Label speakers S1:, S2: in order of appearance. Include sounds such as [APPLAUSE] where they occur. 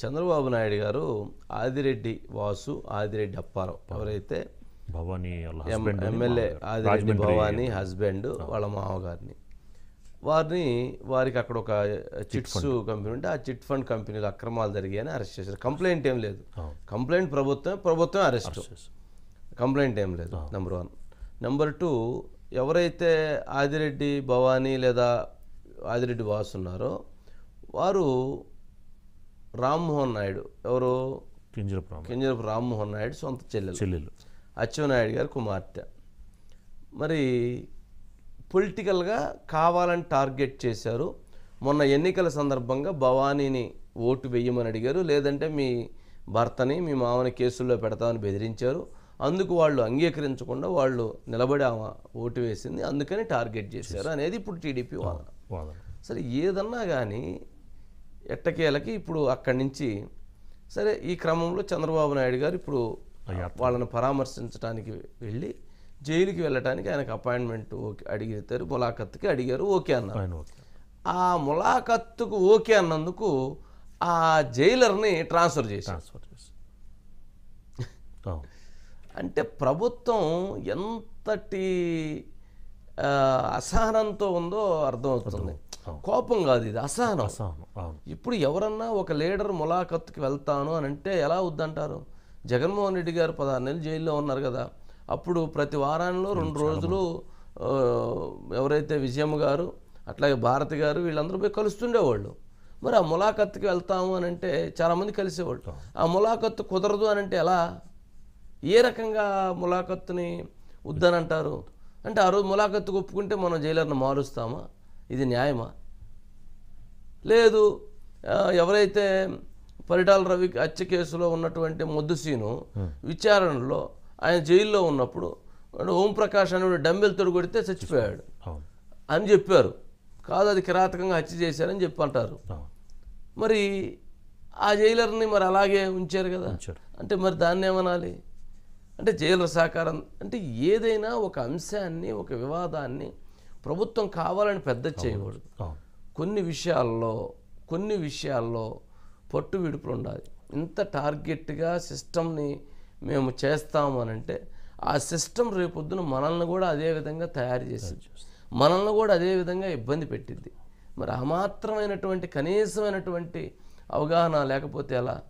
S1: చంద్రబాబు నాయుడు గారు ఆదిరెడ్డి వాసు ఆదిరెడ్డి అప్పారావు. ఎవరైతే
S2: Bhavani
S1: MLA. Adireddy Bhavani husband వాళ్ళ మామగారిని. వారిని వారికి అక్కడ ఒక చిట్స్ కంపెనీ ఉంటే ఆ చిట్ ఫండ్ కంపెనీలో అక్రమాలు జరిగాయని అరెస్ట్ చేశారు. కంప్లైంట్ ఏం లేదు. కంప్లైంట్ ప్రభుత్వం ప్రభుత్వం అరెస్ట్. కంప్లైంట్ ఏం లేదు నెంబర్ వన్ నెంబర్ టూ ఎవరైతే ఆదిరెడ్డి భవానీ లేదా ఆదిరెడ్డి వాసు ఉన్నారో వారు రామ్మోహన్ నాయుడు. ఎవరు?
S2: కింజరపురం
S1: కింజరపు రామ్మోహన్ నాయుడు సొంత చెల్లెలు.
S2: చెల్లెలు.
S1: అచ్చెన్నాయుడు గారి కుమార్తె. మరి పొలిటికల్గా కావాలని టార్గెట్ చేశారు. మొన్న ఎన్నికల సందర్భంగా భవానీని ఓటు వేయమని అడిగారు. లేదంటే మీ భర్తని మీ మామని కేసుల్లో పెడతామని బెదిరించారు. అందుకు వాళ్ళు అంగీకరించకుండా వాళ్ళు నిలబడి ఆమె ఓటు వేసింది. అందుకని టార్గెట్ చేశారు అనేది ఇప్పుడు టీడీపీ వాదన. సరే ఏదన్నా కానీ ఎట్టకేలకి ఇప్పుడు అక్కడి నుంచి సరే ఈ క్రమంలో చంద్రబాబు నాయుడు గారు ఇప్పుడు వాళ్ళని పరామర్శించడానికి వెళ్ళి జైలుకి వెళ్ళటానికి ఆయనకు అపాయింట్మెంట్ ఓకే అడిగితారు ములాఖత్తుకి అడిగారు ఓకే అన్నారు. ఆ ములాఖత్తుకు ఓకే అన్నందుకు ఆ జైలర్ని ట్రాన్స్ఫర్ చేశారు.
S2: చేసి [LAUGHS]
S1: అంటే ప్రభుత్వం ఎంతటి అసహనంతో ఉందో అర్థమవుతుంది. కోపం కాదు ఇది అసహనం.
S2: అసహనం
S1: ఇప్పుడు ఎవరన్నా ఒక లీడర్ ములాఖత్తుకి వెళ్తాను అని అంటే ఎలా వద్దంటారు? జగన్మోహన్ రెడ్డి గారు పదహారు నెలలు జైల్లో ఉన్నారు కదా అప్పుడు ప్రతి వారాల్లో రెండు రోజులు ఎవరైతే విజయమ్మ గారు అట్లాగే భారతి గారు వీళ్ళందరూ పోయి కలుస్తుండేవాళ్ళు. మరి ఆ ములాఖత్తుకి వెళ్తాము అని అంటే చాలామంది కలిసేవాళ్ళు. ఆ ములాఖత్తు కుదరదు అని అంటే ఎలా? ఏ రకంగా ములాఖత్తుని వద్దనంటారు? అంటే ఆ రోజు ములాఖత్తుకు ఒప్పుకుంటే మనం జైలర్ని మారుస్తామా? ఇది న్యాయమా? లేదు. ఎవరైతే పరిటాల రవి హత్య కేసులో ఉన్నటువంటి ముద్దుసీను విచారణలో ఆయన జైల్లో ఉన్నప్పుడు ఓంప్రకాష్ అని డంబెల్ తోడు కొడితే చచ్చిపోయాడు అని చెప్పారు. కాదు అది కిరాతకంగా హత్య చేశారని చెప్పి అంటారు మరి ఆ జైలర్ని మరి అలాగే ఉంచారు కదా. అంటే మరి దాన్ని ఏమనాలి? అంటే జైలర్ సహకారం అంటే ఏదైనా ఒక అంశాన్ని ఒక వివాదాన్ని ప్రభుత్వం కావాలని పెద్ద చేయకూడదు. కొన్ని విషయాల్లో కొన్ని విషయాల్లో పట్టు విడుపులు ఉండాలి. ఇంత టార్గెట్గా సిస్టమ్ని మేము చేస్తాము అని అంటే ఆ సిస్టమ్ రేపొద్దున మనల్ని కూడా అదే విధంగా తయారు చేసింది. మనల్ని కూడా అదే విధంగా ఇబ్బంది పెట్టింది. మరి ఆ మాత్రమైనటువంటి కనీసమైనటువంటి అవగాహన లేకపోతే ఎలా?